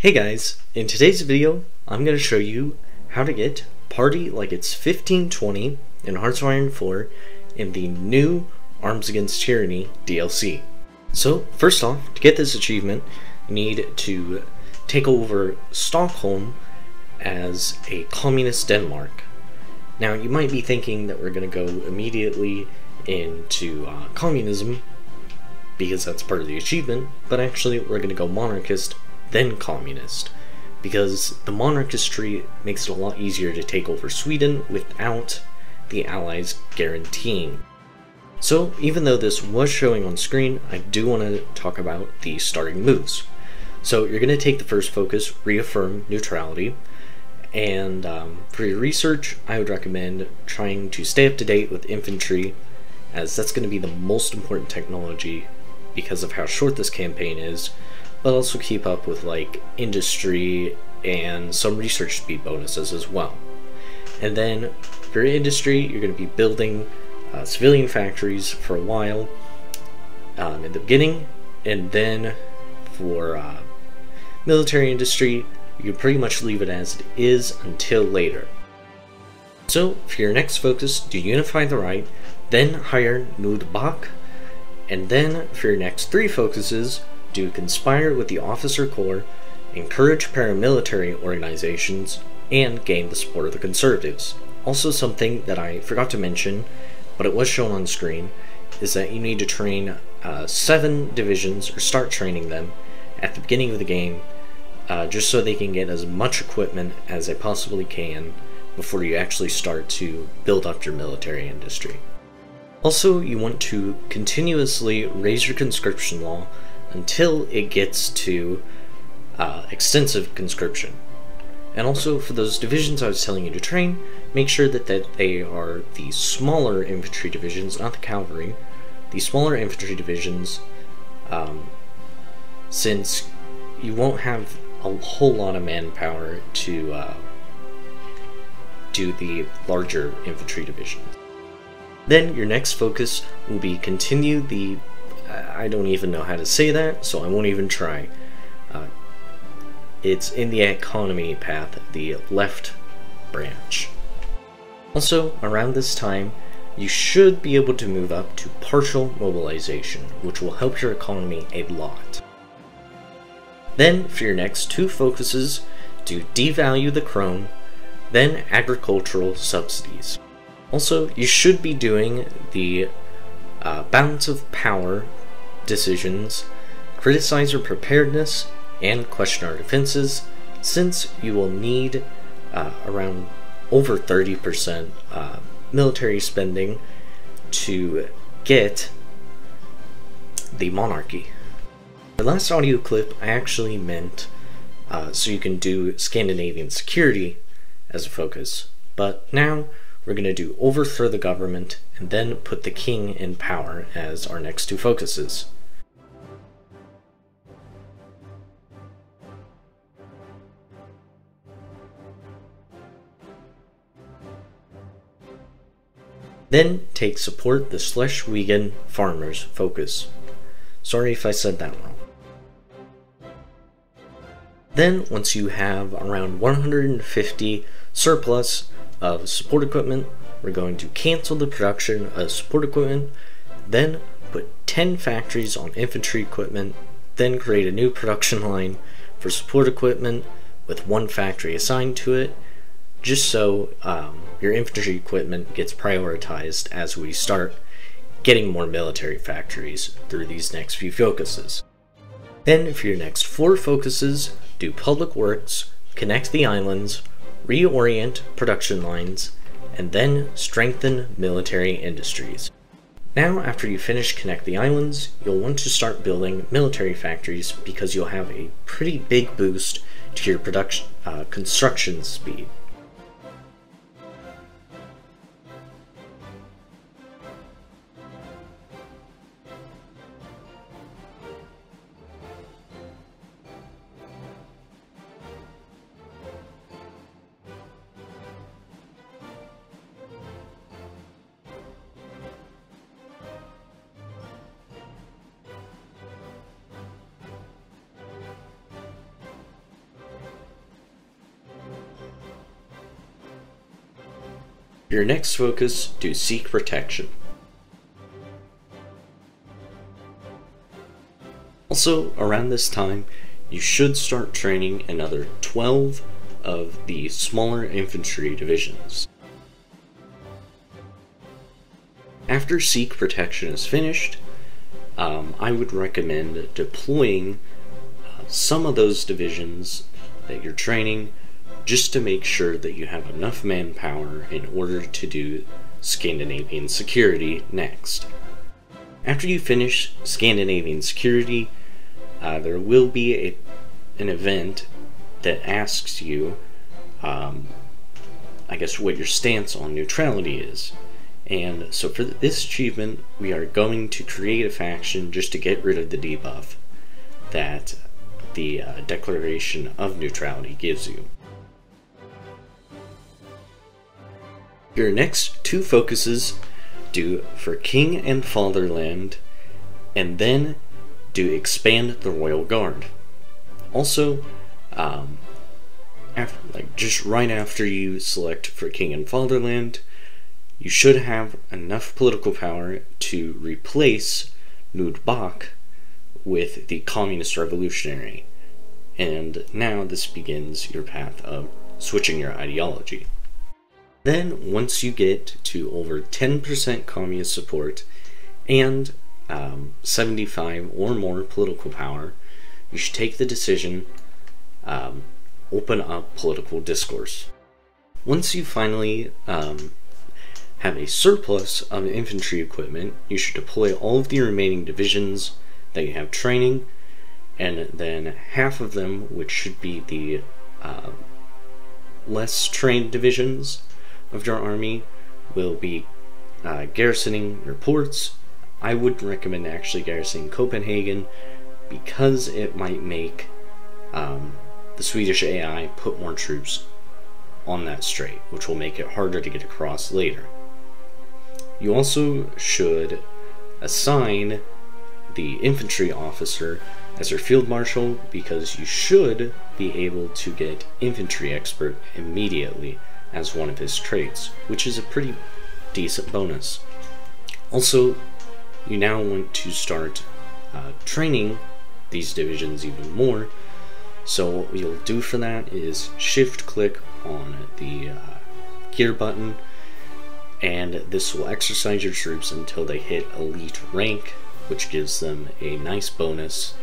Hey guys, in today's video, I'm going to show you how to get Party Like It's 1520 in Hearts of Iron 4 in the new Arms Against Tyranny DLC. So, first off, to get this achievement, you need to take over Stockholm as a communist Denmark. Now, you might be thinking that we're going to go immediately into uh, communism, because that's part of the achievement, but actually we're going to go monarchist then communist, because the monarchist tree makes it a lot easier to take over Sweden without the Allies guaranteeing. So, even though this was showing on screen, I do want to talk about the starting moves. So, you're going to take the first focus, reaffirm neutrality, and um, for your research, I would recommend trying to stay up to date with infantry, as that's going to be the most important technology because of how short this campaign is, but also keep up with like industry and some research speed bonuses as well. And then for industry, you're going to be building uh, civilian factories for a while um, in the beginning, and then for uh, military industry, you can pretty much leave it as it is until later. So, for your next focus, do Unify the Right, then hire Knud Bak, and then for your next three focuses, do conspire with the officer corps, encourage paramilitary organizations, and gain the support of the conservatives. Also, something that I forgot to mention, but it was shown on screen, is that you need to train uh, seven divisions or start training them at the beginning of the game uh, just so they can get as much equipment as they possibly can before you actually start to build up your military industry. Also, you want to continuously raise your conscription law until it gets to uh, extensive conscription. And also, for those divisions I was telling you to train, make sure that, that they are the smaller infantry divisions, not the cavalry, the smaller infantry divisions, um, since you won't have a whole lot of manpower to uh, do the larger infantry divisions. Then your next focus will be continue the I don't even know how to say that, so I won't even try. Uh, it's in the economy path, the left branch. Also, around this time, you should be able to move up to partial mobilization, which will help your economy a lot. Then, for your next two focuses, do devalue the krone, then agricultural subsidies. Also, you should be doing the uh, balance of power decisions, criticize our preparedness, and question our defenses, since you will need uh, around over 30% uh, military spending to get the monarchy. The last audio clip I actually meant uh, so you can do Scandinavian security as a focus, but now we're going to do overthrow the government and then put the king in power as our next two focuses. Then take support the Schleswigan farmers focus. Sorry if I said that wrong. Then, once you have around 150 surplus of support equipment, we're going to cancel the production of support equipment, then put 10 factories on infantry equipment, then create a new production line for support equipment with one factory assigned to it, just so um, your infantry equipment gets prioritized as we start getting more military factories through these next few focuses. Then, for your next four focuses, do public works, connect the islands, reorient production lines, and then strengthen military industries. Now, after you finish Connect the Islands, you'll want to start building military factories because you'll have a pretty big boost to your production uh, construction speed. Your next focus, do seek protection. Also, around this time, you should start training another 12 of the smaller infantry divisions. After Seek Protection is finished, um, I would recommend deploying uh, some of those divisions that you're training just to make sure that you have enough manpower in order to do Scandinavian security next. After you finish Scandinavian security, uh, there will be a, an event that asks you, um, I guess, what your stance on neutrality is. And so for this achievement, we are going to create a faction just to get rid of the debuff that the uh, Declaration of Neutrality gives you. Your next two focuses do for King and Fatherland, and then do expand the Royal Guard. Also, um, after, like just right after you select for King and Fatherland, you should have enough political power to replace Knud with the Communist Revolutionary. And now this begins your path of switching your ideology. Then, once you get to over 10% communist support and um, 75 or more political power, you should take the decision, um, open up political discourse. Once you finally um, have a surplus of infantry equipment, you should deploy all of the remaining divisions that you have training, and then half of them, which should be the uh, less trained divisions of your army, will be uh, garrisoning your ports. I would recommend actually garrisoning Copenhagen because it might make um, the Swedish AI put more troops on that strait, which will make it harder to get across later. You also should assign the infantry officer as your field marshal because you should be able to get infantry expert immediately as one of his traits, which is a pretty decent bonus. Also, you now want to start uh, training these divisions even more. So what you'll do for that is shift click on the uh, gear button and this will exercise your troops until they hit elite rank, which gives them a nice bonus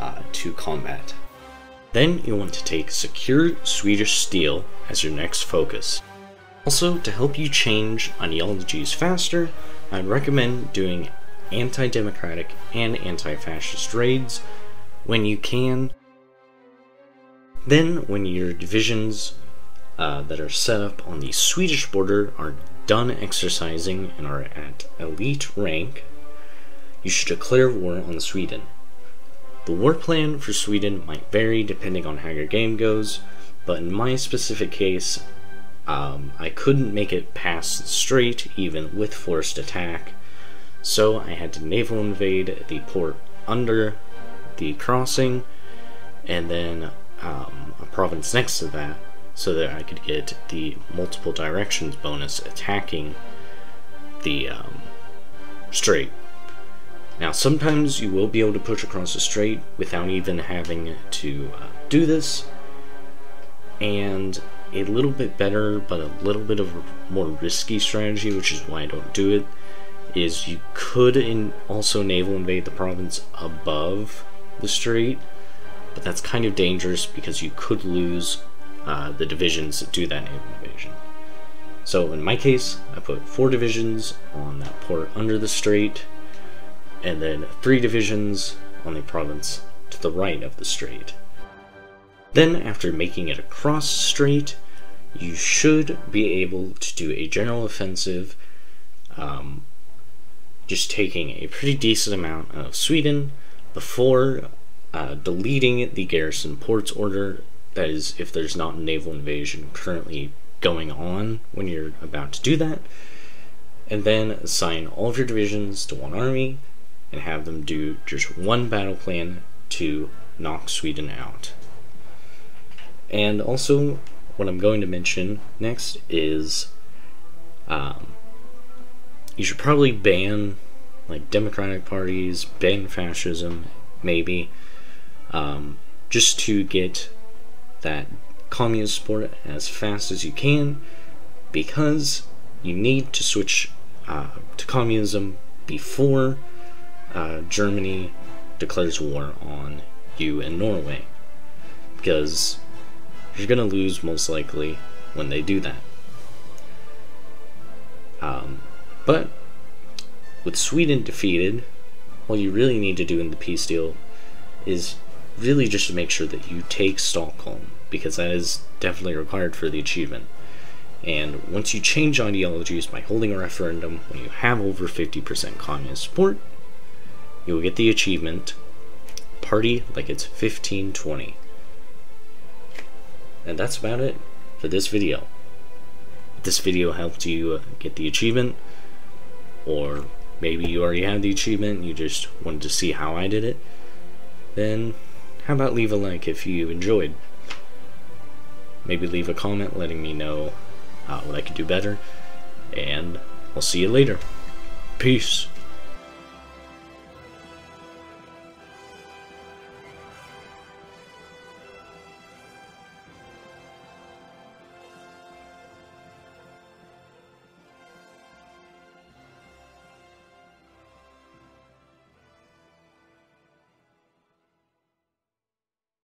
uh, to combat. Then you'll want to take Secure Swedish Steel as your next focus. Also, to help you change ideologies faster, I'd recommend doing anti-democratic and anti-fascist raids when you can. Then, when your divisions uh, that are set up on the Swedish border are done exercising and are at elite rank, you should declare war on Sweden. The war plan for Sweden might vary depending on how your game goes, but in my specific case, um, I couldn't make it past the strait even with forced attack, so I had to naval invade the port under the crossing, and then um, a province next to that, so that I could get the multiple directions bonus attacking the um, strait. Now, sometimes you will be able to push across the strait without even having to uh, do this, and a little bit better, but a little bit of a more risky strategy, which is why I don't do it, is you could in also naval invade the province above the strait, but that's kind of dangerous because you could lose uh, the divisions that do that naval invasion. So in my case, I put four divisions on that port under the strait, and then three divisions on the province to the right of the strait. Then, after making it across strait, you should be able to do a general offensive, um, just taking a pretty decent amount of Sweden before uh, deleting the garrison ports order that is, if there's not a naval invasion currently going on when you're about to do that. And then assign all of your divisions to one army and have them do just one battle plan to knock Sweden out. And also, what I'm going to mention next is Um, you should probably ban like democratic parties, ban fascism, maybe, um, just to get that communist support as fast as you can, because you need to switch uh, to communism before uh, Germany declares war on you and Norway. Because you're going to lose most likely when they do that. Um, but with Sweden defeated, what you really need to do in the peace deal is really just to make sure that you take Stockholm, because that is definitely required for the achievement. And once you change ideologies by holding a referendum when you have over 50% communist support, you will get the achievement Party like it's 1520. And that's about it for this video. If this video helped you uh, get the achievement, or maybe you already have the achievement you just wanted to see how I did it, then how about leave a like if you enjoyed? Maybe leave a comment letting me know uh, what I could do better, and I'll see you later. Peace.